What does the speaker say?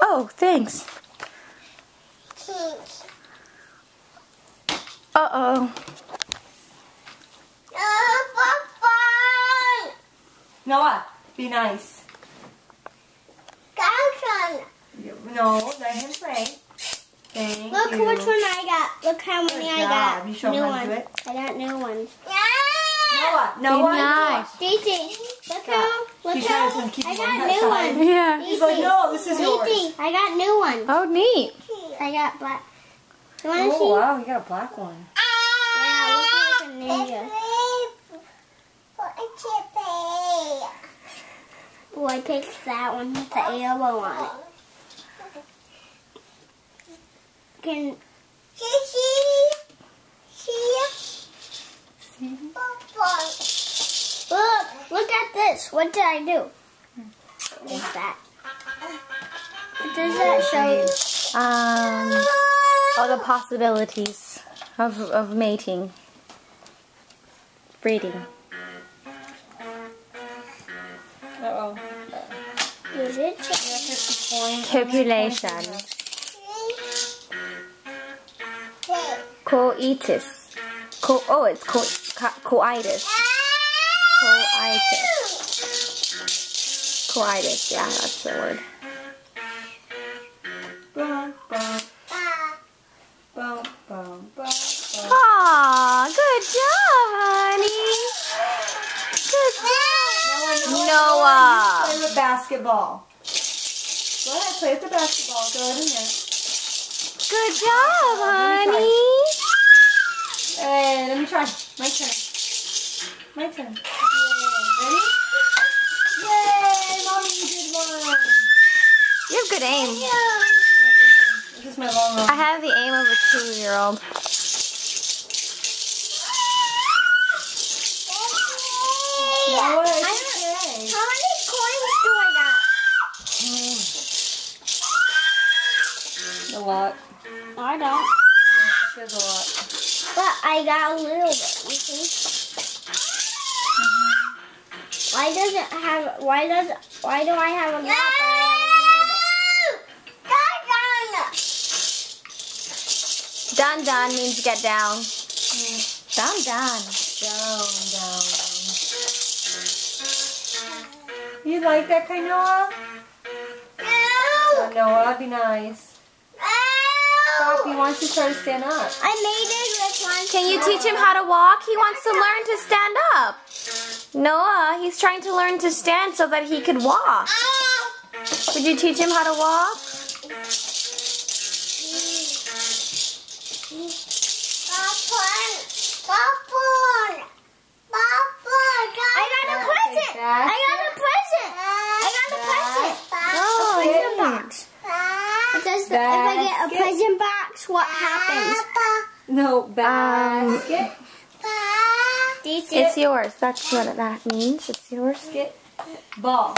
Oh, thanks. Thanks. Uh-oh. Oh, uh, Noah, be nice. Gotcha. No, let him play. Thank Look you. which one I got. Look how many Good I job. got. You show new him how to it? I got new ones. Noah, Noah. nice. Daisy, look how, look He's how, trying to keep I got that new side. ones. Yeah. He's like, no, this is yours. Daisy, I got new ones. Oh, neat. I got black. You wanna Oh, see? wow, you got a black one. Yeah, look like a ninja. Oh, I picked that one with the elbow on it. Can look? This. What did I do? What is that? What does that show? Um, all the possibilities of, of mating. Breeding. Uh-oh. Is it? Copulation. Coitus. Co- oh, it's co- co- coitus. Coitus. Coitus, yeah, that's the word. Aw, good job, honey. Good job. Noah. Play with basketball. Go ahead, play with the basketball. Go ahead and hit. Good job, honey. Hey, let me try. My turn. My turn. You have good aim. This is my long I have the aim of a two-year-old. No, it's I okay. How many coins do I got? A lot. I don't. There's a lot. But I got a little bit, you see? Mm-hmm. Why does it have, why does, why do I have a lot Dun dun means get down. Dun dun. Down, down, down. You like that Noah? Oh, Noah, be nice. Stop, he wants to try to stand up. I made it with one. Can you teach him how to walk? He wants to learn to stand up. Noah, he's trying to learn to stand so that he could walk. Ah. Would you teach him how to walk? I got a present. I got a present. I got a present. Oh, A present box. The, if I get a present box, what happens? No, basket. Uh, Do It's yours. That's what that means. It's yours. Basket. Ball.